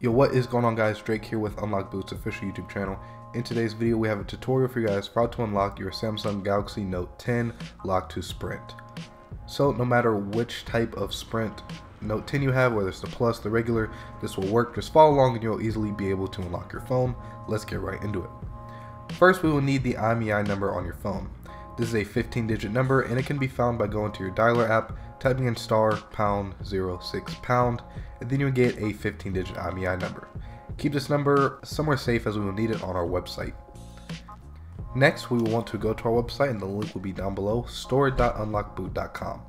Yo, what is going on guys? Drake here with Unlock Boot's official YouTube channel. In today's video, we have a tutorial for you guys for how to unlock your Samsung Galaxy Note 10 lock to Sprint. So no matter which type of Sprint Note 10 you have, whether it's the Plus, the regular, this will work. Just follow along and you'll easily be able to unlock your phone. Let's get right into it. First, we will need the IMEI number on your phone. This is a 15 digit number and it can be found by going to your dialer app typing in star pound 06 pound, and then you'll get a 15 digit IMEI number. Keep this number somewhere safe as we will need it on our website. Next, we will want to go to our website and the link will be down below, store.unlockboot.com.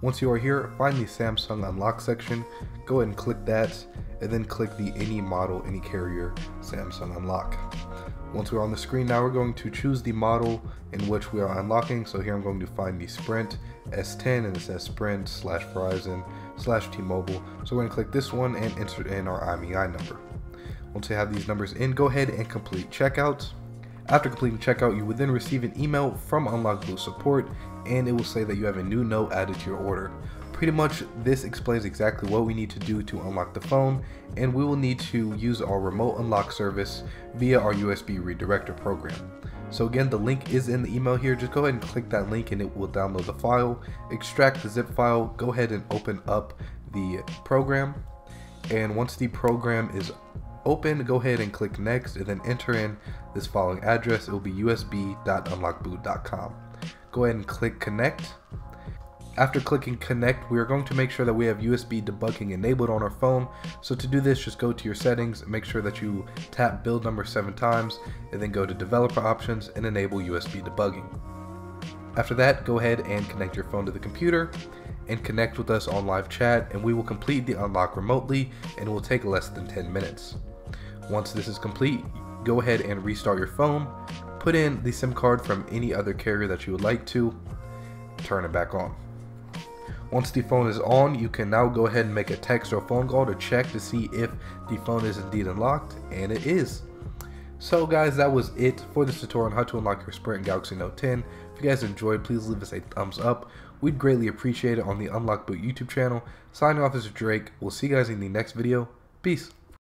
Once you are here, find the Samsung Unlock section, go ahead and click that, and then click the Any Model, Any Carrier Samsung Unlock. Once we're on the screen now, we're going to choose the model in which we are unlocking. So here I'm going to find the Sprint S10 and it says Sprint slash Verizon slash T-Mobile. So we're going to click this one and insert in our IMEI number. Once you have these numbers in, go ahead and complete checkout. After completing checkout, you will then receive an email from Unlock Boot support and it will say that you have a new note added to your order. Pretty much this explains exactly what we need to do to unlock the phone and we will need to use our remote unlock service via our USB redirector program. So again, the link is in the email here. Just go ahead and click that link and it will download the file, extract the zip file, go ahead and open up the program. And once the program is open, go ahead and click next and then enter in this following address. It will be usb.unlockboot.com. Go ahead and click connect after clicking connect, we are going to make sure that we have USB debugging enabled on our phone. So to do this, just go to your settings, make sure that you tap build number seven times, and then go to developer options and enable USB debugging. After that, go ahead and connect your phone to the computer and connect with us on live chat and we will complete the unlock remotely and it will take less than 10 minutes. Once this is complete, go ahead and restart your phone, put in the SIM card from any other carrier that you would like to, turn it back on. Once the phone is on, you can now go ahead and make a text or phone call to check to see if the phone is indeed unlocked, and it is. So guys, that was it for this tutorial on how to unlock your Sprint Galaxy Note 10. If you guys enjoyed, please leave us a thumbs up. We'd greatly appreciate it on the Unlock Boot YouTube channel. Signing off, is Drake. We'll see you guys in the next video. Peace.